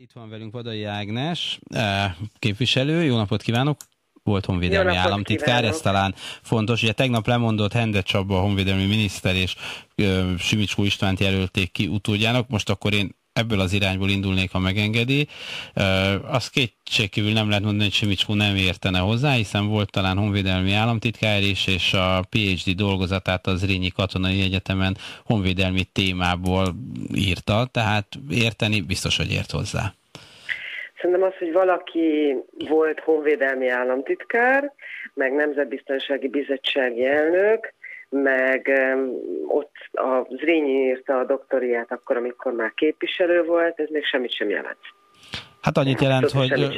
Itt van velünk Vadai Ágnes, eh, képviselő. Jó napot kívánok! Volt honvédelmi államtitkár, kívánok. ez talán fontos. Ugye tegnap lemondott Hende Csaba, a honvédelmi miniszter és Simicskó Istvánt jelölték ki utódjának. Most akkor én ebből az irányból indulnék, ha megengedi. Azt kétségkívül nem lehet mondani, hogy Simicskó nem értene hozzá, hiszen volt talán honvédelmi államtitkár is, és a PhD dolgozatát az Rényi Katonai Egyetemen honvédelmi témából írta, tehát érteni biztos, hogy ért hozzá. Szerintem az, hogy valaki volt honvédelmi államtitkár, meg nemzetbiztonsági bizottsági elnök, meg ott a Zrínyi írta a doktoriát akkor, amikor már képviselő volt, ez még semmit sem jelent. Hát annyit jelent, hogy, annyit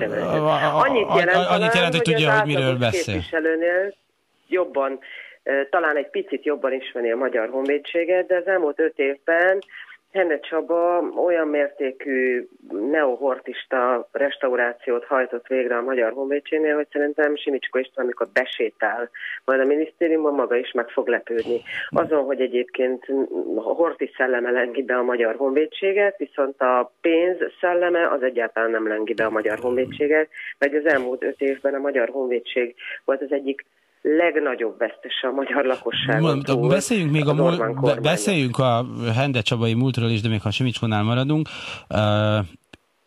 jelent, annyit jelent, hogy tudja, hogy miről beszél. Képviselőnél jobban, talán egy picit jobban ismeri a magyar honvédséget, de az elmúlt öt évben Henne Csaba olyan mértékű neohortista restaurációt hajtott végre a Magyar Honvédségnél, hogy szerintem Simicsko István, amikor besétál majd a minisztériumban, maga is meg fog lepődni. Azon, hogy egyébként a horti szelleme lengi be a Magyar Honvédséget, viszont a pénz szelleme az egyáltalán nem lengi be a Magyar Honvédséget, vagy az elmúlt öt évben a Magyar Honvédség volt az egyik legnagyobb vesztese a magyar lakosságon túl. Beszéljünk még a, a beszéljünk a Hende Csabai múltról is, de még ha Simicskónál maradunk. Uh,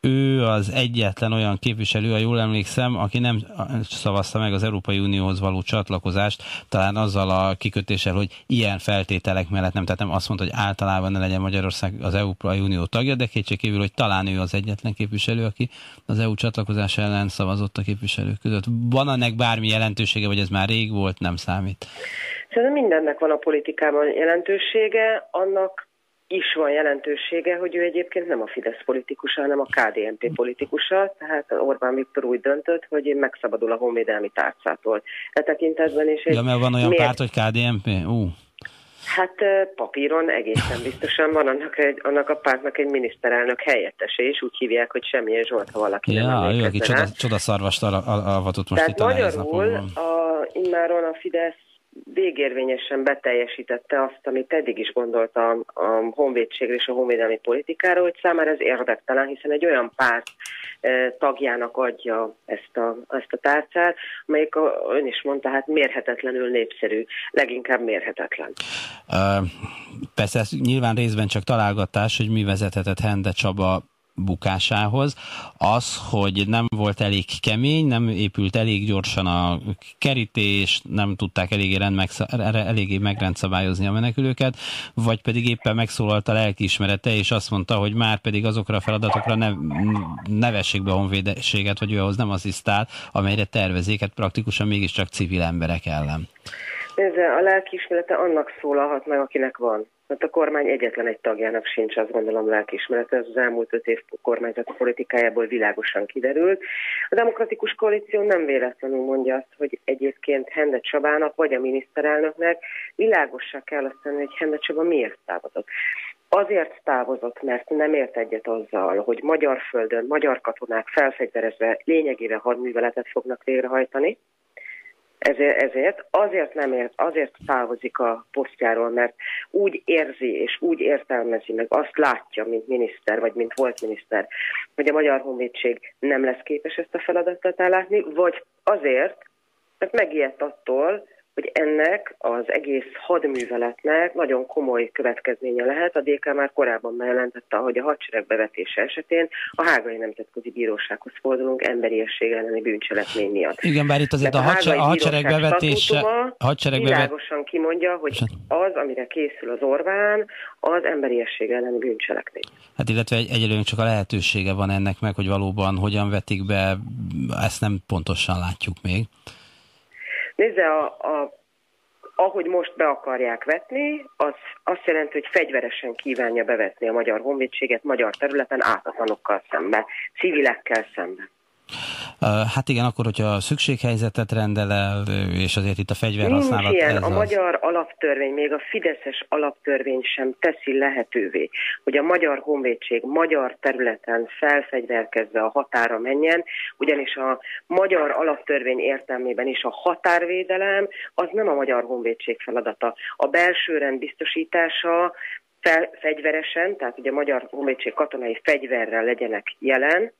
ő az egyetlen olyan képviselő, ha jól emlékszem, aki nem szavazta meg az Európai Unióhoz való csatlakozást, talán azzal a kikötéssel, hogy ilyen feltételek mellett nem, tehát nem azt mondta, hogy általában ne legyen Magyarország az Európai Unió tagja, de kétségkívül, hogy talán ő az egyetlen képviselő, aki az EU csatlakozás ellen szavazott a képviselők között. Van ennek bármi jelentősége, vagy ez már rég volt, nem számít? Szerintem mindennek van a politikában jelentősége, annak is van jelentősége, hogy ő egyébként nem a Fidesz politikusa, hanem a KDNP politikusa, tehát Orbán Viktor úgy döntött, hogy megszabadul a honvédelmi tárcától. E tekintetben is egy... Ja, mert van olyan miért... párt, hogy KDNP? Uh. Hát papíron egészen biztosan van annak, egy, annak a pártnak egy miniszterelnök helyettese, és úgy hívják, hogy semmilyen Zsolt, ha valaki ja, nem ő, aki csoda, csodaszarvast alvatott most Tehát itt a magyarul a, immáron a Fidesz végérvényesen beteljesítette azt, amit eddig is gondolta a honvédségre és a honvédelmi politikára, hogy számára ez érdektelen, hiszen egy olyan párt e, tagjának adja ezt a, ezt a tárcát, amelyik a, ön is mondta, hát mérhetetlenül népszerű, leginkább mérhetetlen. Persze ez nyilván részben csak találgatás, hogy mi vezethetett Hende Csaba bukásához, az, hogy nem volt elég kemény, nem épült elég gyorsan a kerítés, nem tudták eléggé, rend eléggé megrendszabályozni a menekülőket, vagy pedig éppen megszólalt a lelkiismerete, és azt mondta, hogy már pedig azokra a feladatokra ne, ne vessék be a honvédséget, hogy ő ahhoz nem asszisztál, amelyre tervezik, hát praktikusan mégiscsak civil emberek ellen. Nézze, a lelkiismerete annak szólalhat meg, akinek van. Mert a kormány egyetlen egy tagjának sincs, azt gondolom, lelkiismerete. Ez az elmúlt öt év kormányzati politikájából világosan kiderült. A demokratikus koalíció nem véletlenül mondja azt, hogy egyébként Hende Csabának vagy a miniszterelnöknek világossá kell azt tenni, hogy Hende Csaba miért távozott. Azért távozott, mert nem ért egyet azzal, hogy magyar földön magyar katonák felfegyverezve lényegében hadműveletet fognak végrehajtani, ezért, ezért azért nem ért, azért távozik a posztjáról, mert úgy érzi és úgy értelmezi, meg azt látja, mint miniszter, vagy mint volt miniszter, hogy a Magyar Honvédség nem lesz képes ezt a feladatot ellátni, vagy azért, mert megijedt attól, hogy ennek az egész hadműveletnek nagyon komoly következménye lehet. A DK már korábban bejelentette, hogy a hadsereg bevetése esetén a Hágai Nemzetközi Bírósághoz fordulunk emberiesség elleni bűncselekmény miatt. Igen, bár itt azért a, a, hadsereg, a hadsereg bevetése... Hadsereg világosan kimondja, hogy az, amire készül az Orbán, az emberiesség elleni bűncselekmény. Hát illetve egy, egyelőre csak a lehetősége van ennek meg, hogy valóban hogyan vetik be, ezt nem pontosan látjuk még. Nézze, a, a, ahogy most be akarják vetni, az azt jelenti, hogy fegyveresen kívánja bevetni a magyar honvédséget magyar területen átatlanokkal szembe, civilekkel szemben. Hát igen, akkor, hogyha szükséghelyzetet rendel el, és azért itt a fegyverhasználat... Nincs ilyen. a az... magyar alaptörvény, még a Fideszes alaptörvény sem teszi lehetővé, hogy a magyar honvédség magyar területen felfegyverkezve a határa menjen, ugyanis a magyar alaptörvény értelmében is a határvédelem az nem a magyar honvédség feladata. A belső rend biztosítása fel, fegyveresen, tehát ugye a Magyar Honvédség katonai fegyverrel legyenek jelen,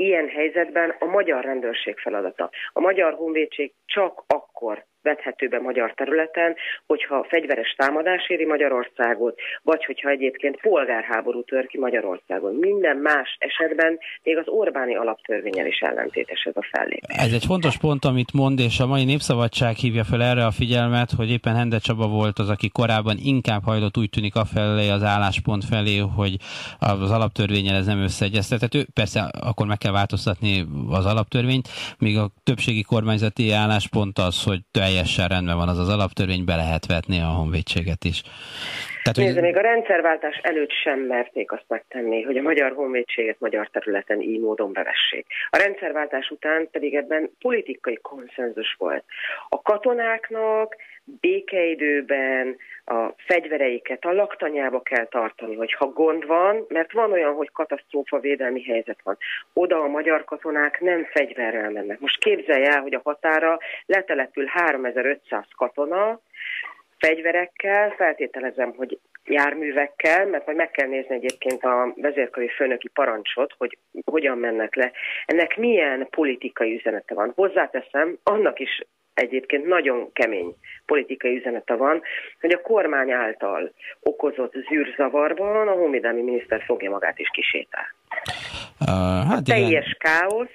ilyen helyzetben a magyar rendőrség feladata. A magyar honvédség csak akkor vethető be magyar területen, hogyha fegyveres támadás éri Magyarországot, vagy hogyha egyébként polgárháború tör ki Magyarországon. Minden más esetben még az Orbáni alaptörvényel is ellentétes ez a fellépés. Ez egy fontos pont, amit mond, és a mai Népszabadság hívja fel erre a figyelmet, hogy éppen Hende Csaba volt az, aki korábban inkább hajlott úgy tűnik afelé az álláspont felé, hogy az alaptörvényel ez nem összeegyeztethető. Persze akkor meg kell változtatni az alaptörvényt, míg a többségi kormányzati álláspont az, hogy teljesen rendben van az az alaptörvény, be lehet vetni a honvédséget is. Tehát, Nézd, hogy... még a rendszerváltás előtt sem merték azt megtenni, hogy a magyar honvédséget magyar területen így módon bevessék. A rendszerváltás után pedig ebben politikai konszenzus volt. A katonáknak békeidőben a fegyvereiket a laktanyába kell tartani, hogy ha gond van, mert van olyan, hogy katasztrófa védelmi helyzet van. Oda a magyar katonák nem fegyverrel mennek. Most képzelj el, hogy a határa letelepül 3500 katona, fegyverekkel, feltételezem, hogy járművekkel, mert majd meg kell nézni egyébként a vezérkari főnöki parancsot, hogy hogyan mennek le. Ennek milyen politikai üzenete van. Hozzáteszem, annak is egyébként nagyon kemény politikai üzenete van, hogy a kormány által okozott zűrzavarban a honvédelmi miniszter fogja magát is kisétál. Uh, hát a teljes igen. káosz,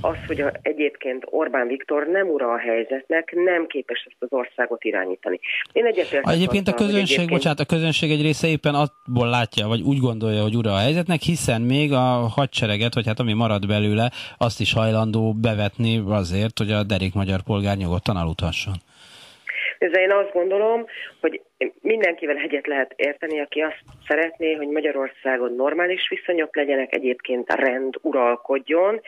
az, hogy a, egyébként Orbán Viktor nem ura a helyzetnek, nem képes ezt az országot irányítani. Én egyetértek. Egyébként a közönség, egyébként... bocsánat, a közönség egy része éppen abból látja, vagy úgy gondolja, hogy ura a helyzetnek, hiszen még a hadsereget, vagy hát ami marad belőle, azt is hajlandó bevetni azért, hogy a derék magyar polgár nyugodtan aludhasson. Ezzel én azt gondolom, hogy mindenkivel egyet lehet érteni, aki azt szeretné, hogy Magyarországon normális viszonyok legyenek, egyébként a rend uralkodjon,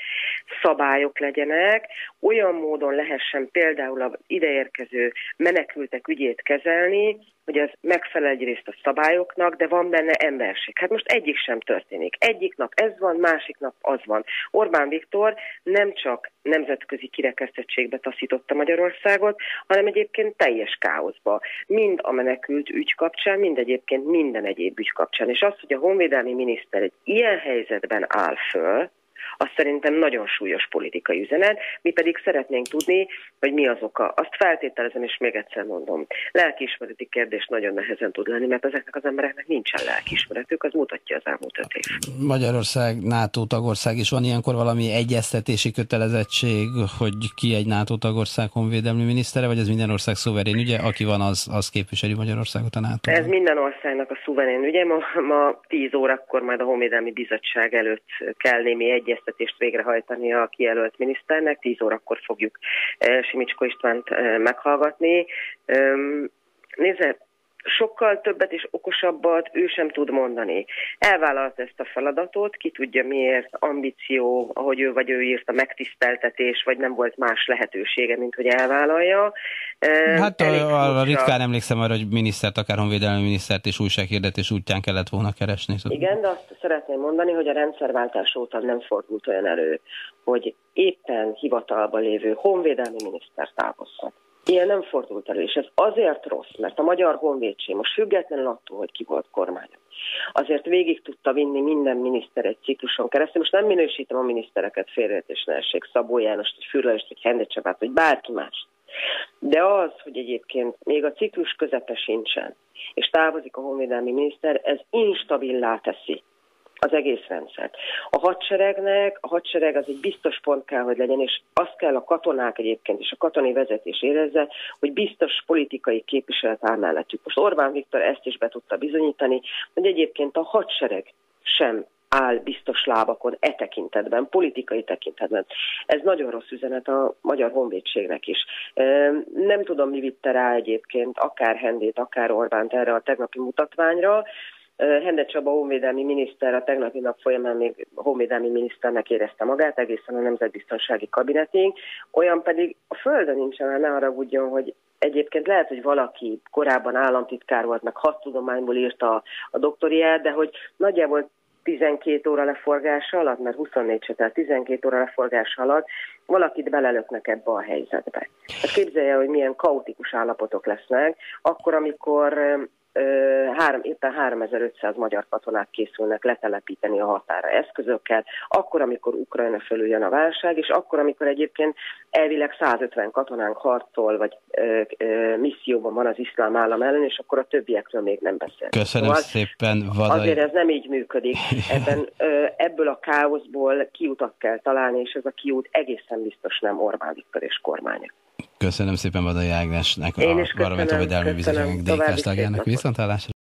szabályok legyenek, olyan módon lehessen például az ideérkező menekültek ügyét kezelni, hogy az megfelel egyrészt a szabályoknak, de van benne emberség. Hát most egyik sem történik. Egyik nap ez van, másik nap az van. Orbán Viktor nem csak nemzetközi kirekesztettségbe taszította Magyarországot, hanem egyébként teljes káoszba. Mind a menekült ügy kapcsán, mind egyébként minden egyéb ügy kapcsán. És az, hogy a honvédelmi miniszter egy ilyen helyzetben áll föl, az szerintem nagyon súlyos politikai üzenet, mi pedig szeretnénk tudni, hogy mi az oka. Azt feltételezem, és még egyszer mondom, lelkiismereti kérdés nagyon nehezen tud lenni, mert ezeknek az embereknek nincsen lelkiismeretük, az mutatja az elmúlt öt év. Magyarország NATO tagország is van ilyenkor valami egyeztetési kötelezettség, hogy ki egy NATO tagország honvédelmi minisztere, vagy ez minden ország szuverén ügye, aki van, az, az képviseli Magyarországot a nato Ez minden országnak a szuverén ügye. Ma, ma 10 órakor majd a Honvédelmi Bizottság előtt kell némi egyeztetés egyeztetést végrehajtani a kijelölt miniszternek. Tíz órakor fogjuk eh, Simicsko Istvánt eh, meghallgatni. Nézze, sokkal többet és okosabbat ő sem tud mondani. Elvállalt ezt a feladatot, ki tudja miért, ambíció, ahogy ő vagy ő írta, megtiszteltetés, vagy nem volt más lehetősége, mint hogy elvállalja. Hát a, a, ritkán emlékszem arra, hogy minisztert, akár honvédelmi minisztert és újsághirdetés útján kellett volna keresni. Igen, de azt szeretném mondani, hogy a rendszerváltás óta nem fordult olyan elő, hogy éppen hivatalban lévő honvédelmi miniszter távozhat. Ilyen nem fordult elő, és ez azért rossz, mert a magyar honvédség most függetlenül attól, hogy ki volt kormány, azért végig tudta vinni minden miniszter egy cikluson keresztül. Most nem minősítem a minisztereket félreértés ne essék, Szabó János, vagy Fürlest, vagy Hendecsabát, vagy bárki más. De az, hogy egyébként még a ciklus közepe sincsen, és távozik a honvédelmi miniszter, ez instabilá teszi az egész rendszert. A hadseregnek, a hadsereg az egy biztos pont kell, hogy legyen, és azt kell a katonák egyébként, és a katonai vezetés érezze, hogy biztos politikai képviselet áll mellettük. Most Orbán Viktor ezt is be tudta bizonyítani, hogy egyébként a hadsereg sem áll biztos lábakon e tekintetben, politikai tekintetben. Ez nagyon rossz üzenet a magyar honvédségnek is. Nem tudom, mi vitte rá egyébként akár Hendét, akár Orbánt erre a tegnapi mutatványra, Hende Csaba honvédelmi miniszter a tegnapi nap folyamán még honvédelmi miniszternek érezte magát, egészen a Nemzetbiztonsági Kabinetig, olyan pedig a földön nincsen, ne haragudjon, hogy Egyébként lehet, hogy valaki korábban államtitkár volt, meg hat tudományból írta a, a doktoriát, de hogy nagyjából 12 óra leforgása alatt, mert 24 se, tehát 12 óra leforgása alatt valakit belelöknek ebbe a helyzetbe. Hát képzelje, hogy milyen kaotikus állapotok lesznek, akkor, amikor három, éppen 3500 magyar katonát készülnek letelepíteni a határa eszközökkel, akkor, amikor Ukrajna fölül jön a válság, és akkor, amikor egyébként elvileg 150 katonánk harcol, vagy ö, ö, misszióban van az iszlám állam ellen, és akkor a többiekről még nem beszél. Köszönöm szóval szépen, Vadai. Azért ez nem így működik. Ebben, ö, ebből a káoszból kiutat kell találni, és ez a kiút egészen biztos nem Orbán Viktor és kormánya. Köszönöm szépen Vadai Ágnesnek, a Parlamentavédelmi Bizottság DK-s tagjának. Viszontlátásra!